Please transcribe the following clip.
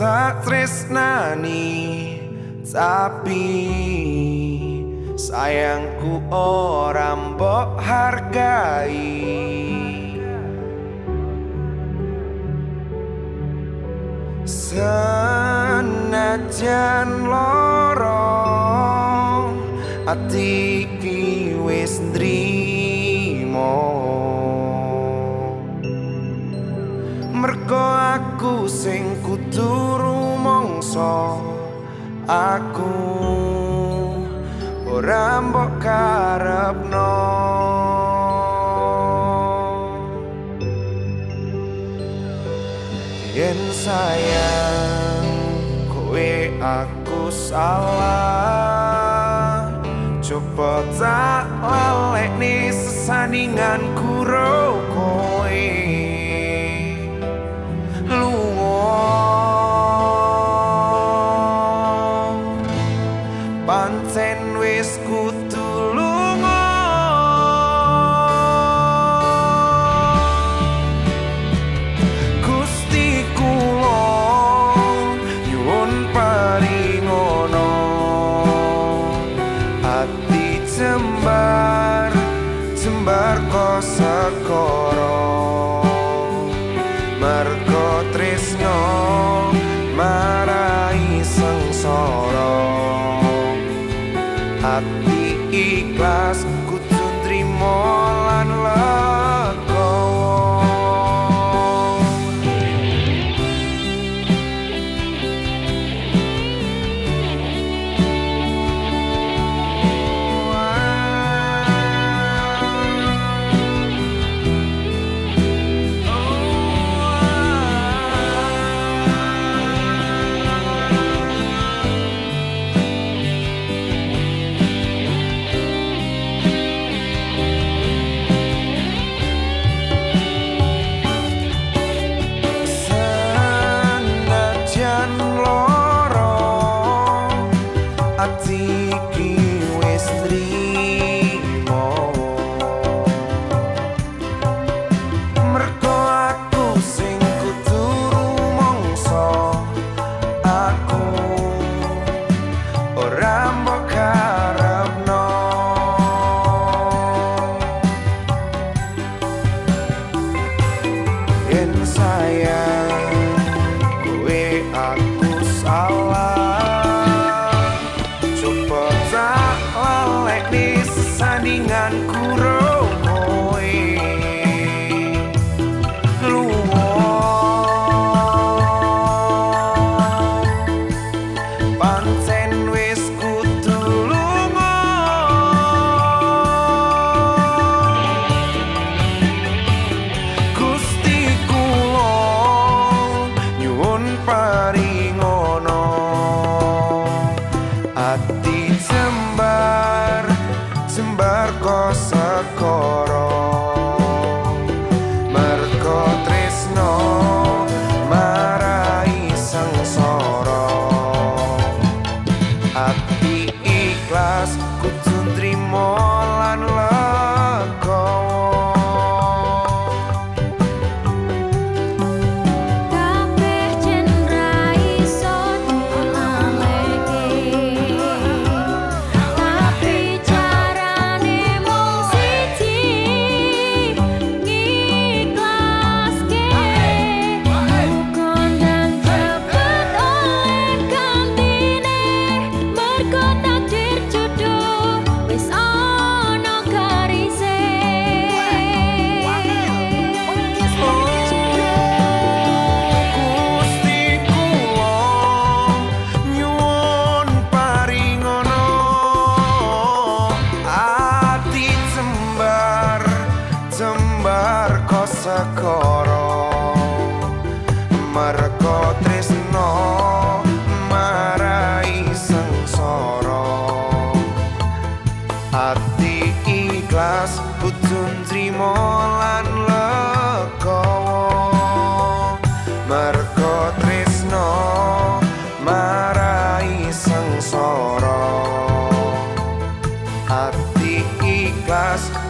tak tresnani tapi sayangku ora mbok hargai. Senajan lorong ati mergo aku sing kudu rumangsa. Aku ora mbok karepno. Yen sayang kowe aku salah. Coba tak lalek nih sesandingan kuro ati jembar jembar kok sekoro mergo tresno marai sengsara. Ati ikhlas kudu trimo ati jembar kembar kosakoro mergo tresno marai sengsara. Ati ikhlas butun trimo lan legowo. Mergo tresno marai sengsara. Ati ikhlas